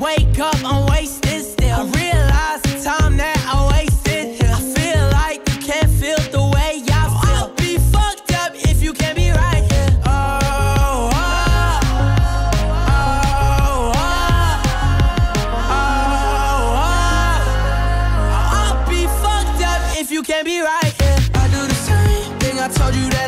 Wake up, I'm wasted still. I realize the time that I wasted here. I feel like you can't feel the way I feel. I'll be fucked up if you can't be right here. Oh, oh, oh, I'll be fucked up if you can't be right here. I do the same thing I told you that.